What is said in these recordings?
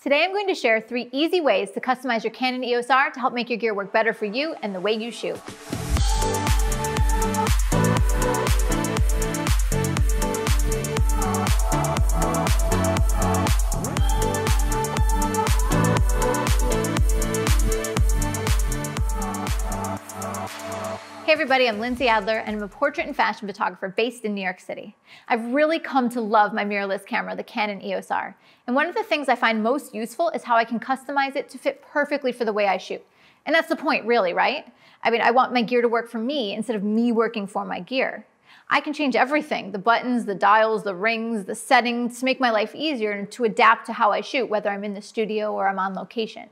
Today I'm going to share three easy ways to customize your Canon EOS R to help make your gear work better for you and the way you shoot. Everybody, I'm Lindsay Adler and I'm a portrait and fashion photographer based in New York City. I've really come to love my mirrorless camera, the Canon EOS R. And one of the things I find most useful is how I can customize it to fit perfectly for the way I shoot. And that's the point really, right? I mean, I want my gear to work for me instead of me working for my gear. I can change everything, the buttons, the dials, the rings, the settings to make my life easier and to adapt to how I shoot, whether I'm in the studio or I'm on location.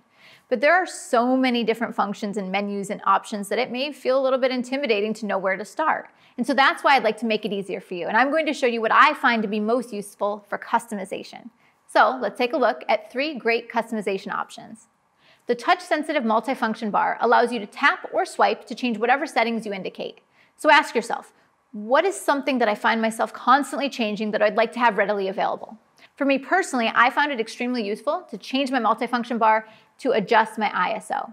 But there are so many different functions and menus and options that it may feel a little bit intimidating to know where to start. And so that's why I'd like to make it easier for you. And I'm going to show you what I find to be most useful for customization. So let's take a look at three great customization options. The touch-sensitive multifunction bar allows you to tap or swipe to change whatever settings you indicate. So ask yourself, what is something that I find myself constantly changing that I'd like to have readily available? For me personally, I found it extremely useful to change my multifunction bar to adjust my ISO.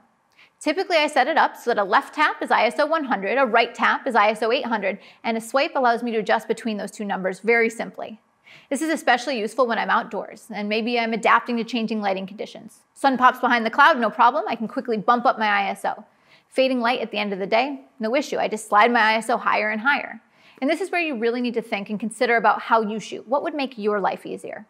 Typically, I set it up so that a left tap is ISO 100, a right tap is ISO 800, and a swipe allows me to adjust between those two numbers very simply. This is especially useful when I'm outdoors, and maybe I'm adapting to changing lighting conditions. Sun pops behind the cloud, no problem, I can quickly bump up my ISO. Fading light at the end of the day, no issue, I just slide my ISO higher and higher. And this is where you really need to think and consider about how you shoot. What would make your life easier?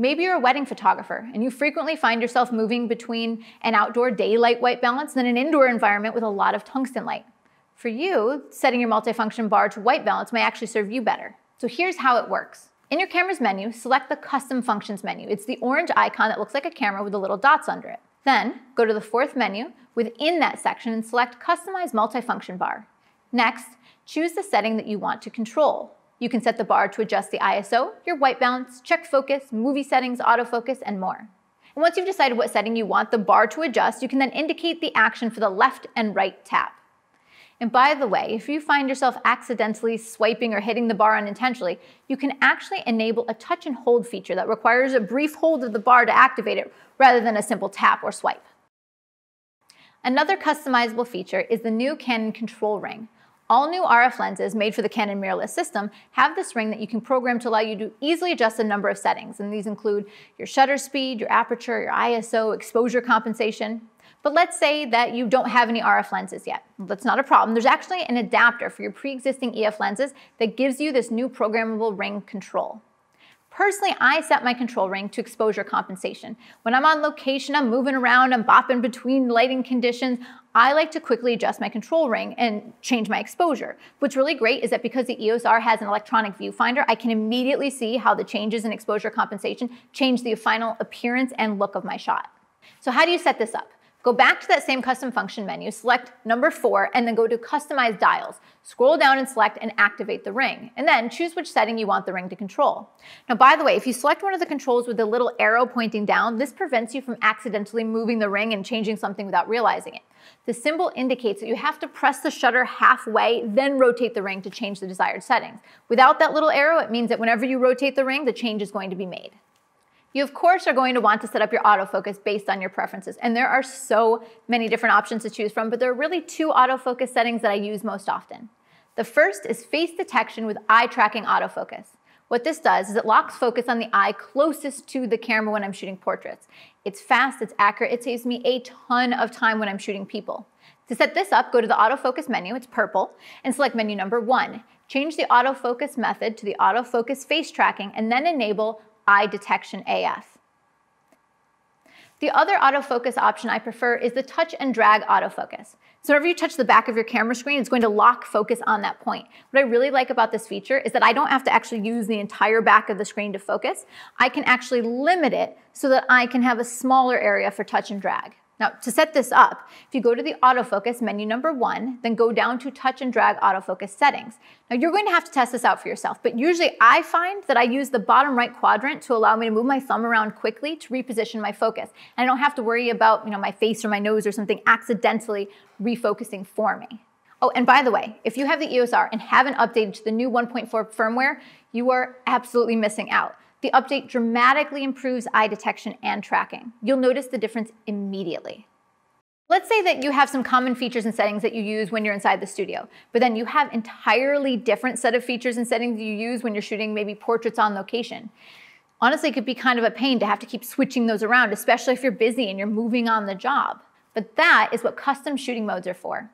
Maybe you're a wedding photographer and you frequently find yourself moving between an outdoor daylight white balance and an indoor environment with a lot of tungsten light. For you, setting your multifunction bar to white balance may actually serve you better. So here's how it works. In your camera's menu, select the Custom Functions menu. It's the orange icon that looks like a camera with the little dots under it. Then, go to the fourth menu within that section and select Customize Multifunction Bar. Next, choose the setting that you want to control. You can set the bar to adjust the ISO, your white balance, check focus, movie settings, autofocus, and more. And once you've decided what setting you want the bar to adjust, you can then indicate the action for the left and right tap. And by the way, if you find yourself accidentally swiping or hitting the bar unintentionally, you can actually enable a touch and hold feature that requires a brief hold of the bar to activate it rather than a simple tap or swipe. Another customizable feature is the new Canon control ring. All new RF lenses made for the Canon mirrorless system have this ring that you can program to allow you to easily adjust a number of settings. And these include your shutter speed, your aperture, your ISO, exposure compensation. But let's say that you don't have any RF lenses yet. That's not a problem. There's actually an adapter for your pre-existing EF lenses that gives you this new programmable ring control. Personally, I set my control ring to exposure compensation. When I'm on location, I'm moving around, I'm bopping between lighting conditions, I like to quickly adjust my control ring and change my exposure. What's really great is that because the EOS R has an electronic viewfinder, I can immediately see how the changes in exposure compensation change the final appearance and look of my shot. So how do you set this up? Go back to that same custom function menu, select number four, and then go to customize dials. Scroll down and select and activate the ring, and then choose which setting you want the ring to control. Now, by the way, if you select one of the controls with the little arrow pointing down, this prevents you from accidentally moving the ring and changing something without realizing it. The symbol indicates that you have to press the shutter halfway, then rotate the ring to change the desired settings. Without that little arrow, it means that whenever you rotate the ring, the change is going to be made. You of course are going to want to set up your autofocus based on your preferences. And there are so many different options to choose from, but there are really two autofocus settings that I use most often. The first is face detection with eye tracking autofocus. What this does is it locks focus on the eye closest to the camera when I'm shooting portraits. It's fast, it's accurate, it saves me a ton of time when I'm shooting people. To set this up, go to the autofocus menu, it's purple, and select menu number one. Change the autofocus method to the autofocus face tracking and then enable eye detection AF. The other autofocus option I prefer is the touch and drag autofocus. So whenever you touch the back of your camera screen, it's going to lock focus on that point. What I really like about this feature is that I don't have to actually use the entire back of the screen to focus. I can actually limit it so that I can have a smaller area for touch and drag. Now, to set this up, if you go to the autofocus menu number one, then go down to touch and drag autofocus settings. Now, you're going to have to test this out for yourself, but usually I find that I use the bottom right quadrant to allow me to move my thumb around quickly to reposition my focus. And I don't have to worry about, you know, my face or my nose or something accidentally refocusing for me. Oh, and by the way, if you have the EOS R and haven't updated to the new 1.4 firmware, you are absolutely missing out. The update dramatically improves eye detection and tracking. You'll notice the difference immediately. Let's say that you have some common features and settings that you use when you're inside the studio, but then you have entirely different set of features and settings you use when you're shooting maybe portraits on location. Honestly, it could be kind of a pain to have to keep switching those around, especially if you're busy and you're moving on the job. But that is what custom shooting modes are for.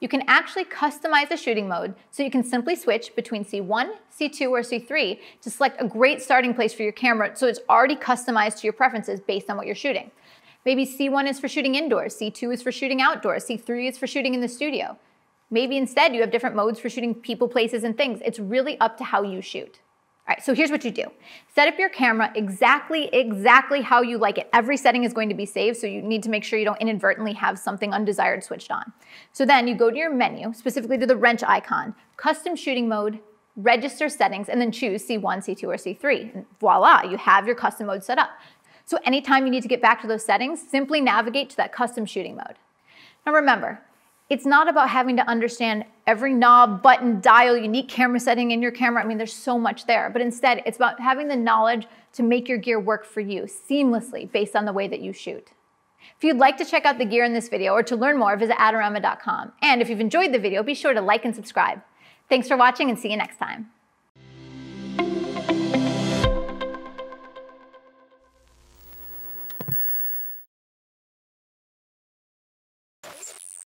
You can actually customize a shooting mode so you can simply switch between C1, C2, or C3 to select a great starting place for your camera so it's already customized to your preferences based on what you're shooting. Maybe C1 is for shooting indoors, C2 is for shooting outdoors, C3 is for shooting in the studio. Maybe instead you have different modes for shooting people, places, and things. It's really up to how you shoot. All right, so here's what you do. Set up your camera exactly, exactly how you like it. Every setting is going to be saved, so you need to make sure you don't inadvertently have something undesired switched on. So then you go to your menu, specifically to the wrench icon, custom shooting mode, register settings, and then choose C1, C2, or C3. And voila, you have your custom mode set up. So anytime you need to get back to those settings, simply navigate to that custom shooting mode. Now remember, it's not about having to understand every knob, button, dial, unique camera setting in your camera. I mean, there's so much there, but instead it's about having the knowledge to make your gear work for you seamlessly based on the way that you shoot. If you'd like to check out the gear in this video or to learn more, visit adorama.com. And if you've enjoyed the video, be sure to like and subscribe. Thanks for watching and see you next time.